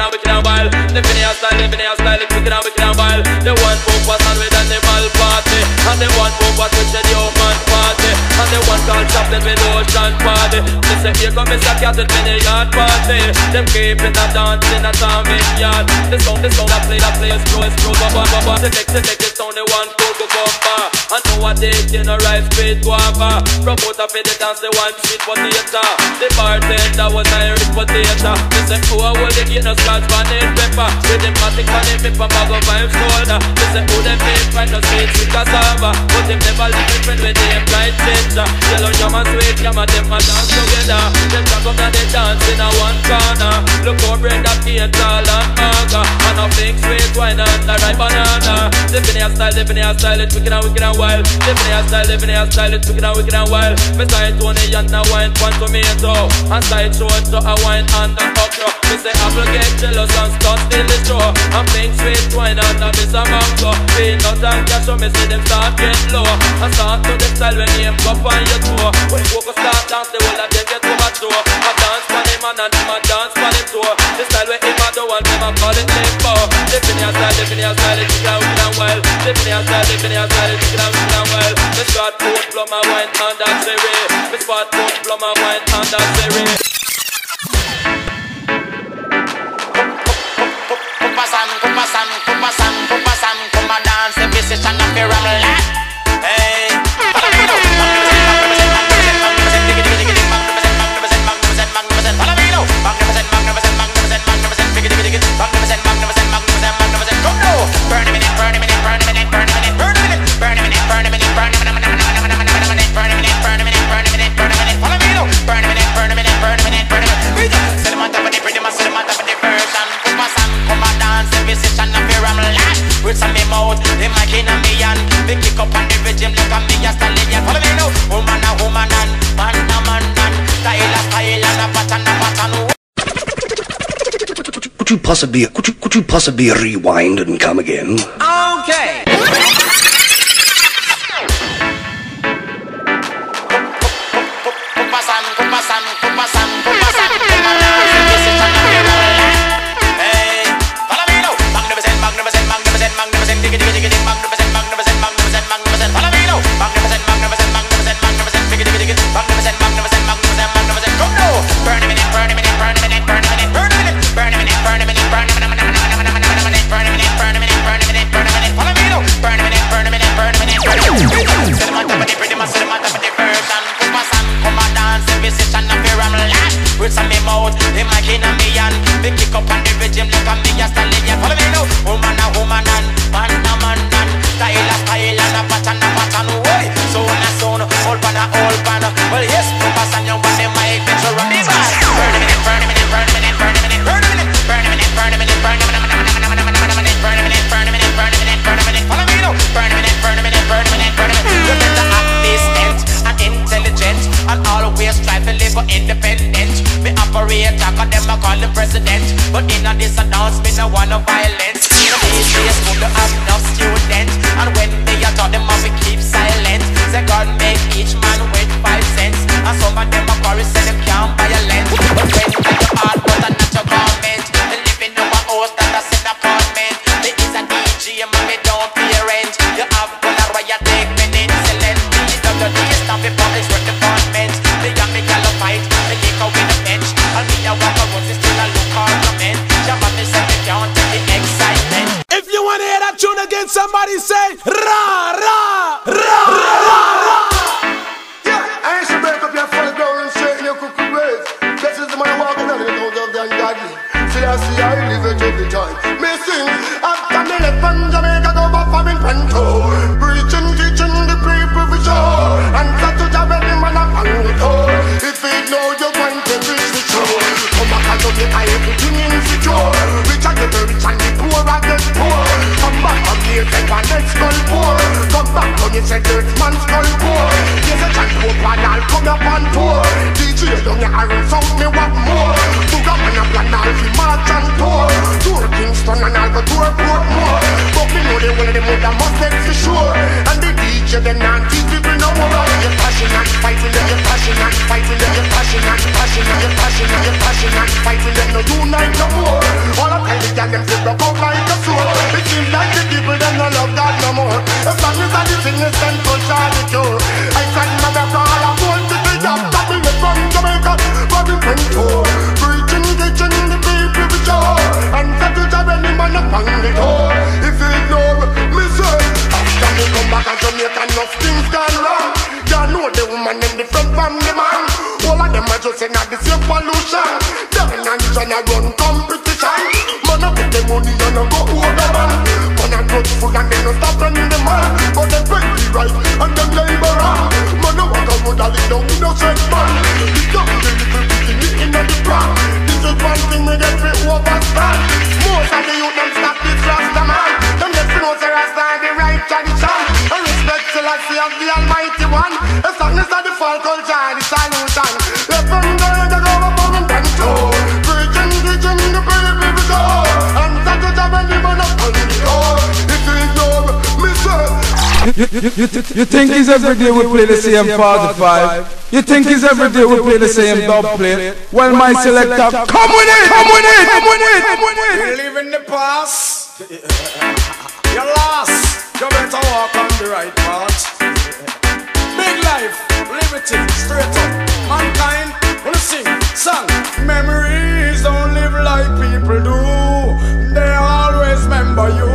wicked and wicked and wild. Living in your style, living in your style, it's wicked and wicked and wild. The one move was on with animal party, and the one move was with the human party, and the one called chocolate with ocean party. They say here come Mr. Cat with many yard party. Them keeping a dance in a Tommy yard. The sound, the sound, I play, I play, it's true, it's true, ba ba ba ba. The next, the next, it's only one cool to come back. And nowadays, you know, rice straight guava. Promoter for the dance, the one sweet potato. The bartender was Irish potato. They say, oh, I will get no scotch vanilla pepper. With the matic and the pepper bag of vibes shoulder. They say, oh, them make find no sweet sweet cassava. But them never leave me friend with them blind ginger. Yellow jam and sweet jam and them a dance together. Them talk up and they dance in a one corner. Look how Brenda Kate, tall and maga. Big sweet wine and a ripe banana. Living in style, living in style, it's wicked and wicked and wild. Living in style, living in style, it's wicked and wicked and wild. Me side Tony and a wine pan tomato. And side show to a wine and a okra. Me say apple get jealous and start in the show. And pink sweet wine and a miss a mango. Peanut and cash so me see them start get low. And start to the style when name cup on your toe. When focus start dance, the whole of them get overthrow. I dance for them and a dance for them too. The style where him can't call it live for. Living outside, living outside, it's down, down well. Living outside, living outside, it's down, down well. Miss shot put plumber went on that series. The spot put plumber went on. Could you possibly could you could you possibly rewind and come again? Cause me no wanna violence. Of the. See, I see, I live it every time. Me sing after me left from Jamaica, go back from in Pento. Preaching, teaching the people for sure. And that to the every man up on the door. If it know you're going to reach the shore. Come back and look at everything insecure. Rich in the same pollution. Them and John run competition. Man, I put the money and I go over man. Man, got food and they no stop running the man. But they pay the right and them labor wrong. Man, I walk a and live down innocent man. The young, the little bikini in the prom. This is one thing we get we overstand. Selassie of the Almighty One. As long as the fall culture, the solution. If from there they go up on them. Preaching, teaching the people to go. And such a job and even up on the door. If you ignore me, sir. You, you, you, you think it's every day we play the same 45? You think it's every day we play the same dub plate? Well, my selector, come with it, come with it, come with it, come with it. You live in the past. You're lost. You better walk on the right path. Big life, liberty, straight up. Mankind, wanna sing, song. Memories don't live like people do. They always remember you.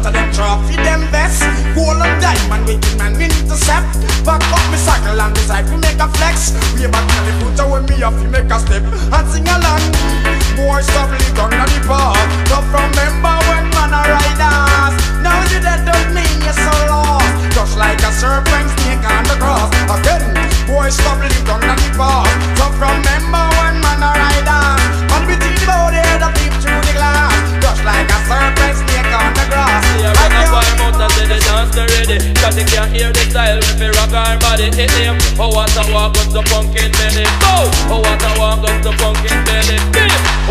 Hunter them trophy, them vest. Gold and diamond, wicked man intercept. Back up me cycle and decide we make a flex. We back in the future when me off, you make a step and sing along. Boys stop live down in the park. Don't remember when man a ride us. Now you dead don't mean you're so lost. Just like a serpent snake on the cross. Again, boys stop live down in the park. Don't remember Hit them, oh what a walk up the pumpkin belly. Go, oh what a walk up the pumpkin belly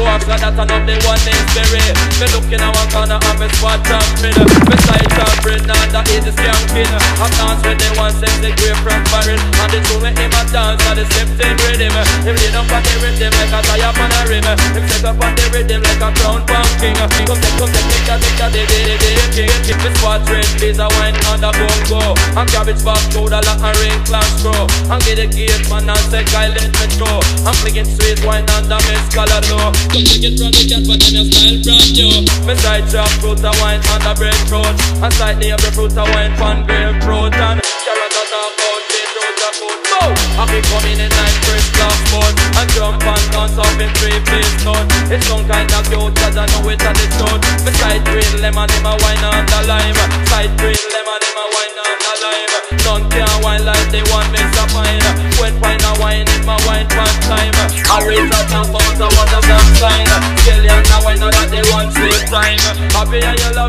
Oh after that the one named Spirit Me looking at one corner and me spot jumping. Me side jumping and that is the skanking. I dance with the one sexy grave from Paris. And the two with him a dance at the same thing rhythm. Him lead up on the rhythm like a tire on a rim. Him set up on the rhythm like a crown pumpkin Come take, come take, take that, take that, that, take that, take Keep me spot red, please, I wine on the bongo. And cabbage pop, powder, lock and ring, class crow And get the gate, man, and say, guy, let me throw I'm flicking sweet wine on the miss color low Come take it from the cat, but then your style brand new Me side drop, fruit of wine on the breadfruit. And side every fruit of wine, pan grapefruit. And carrot out of out, beetroot of food Bow! I be coming in like fresh glass food And jump and dance up in three piece note It's some kind of cute, cause I know it at the truth. Me side green lemon in my wine on the lime. Side green lemon in my wine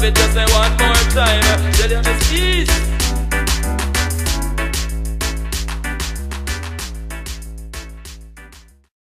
love it, just say one